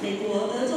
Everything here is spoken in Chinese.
美国俄州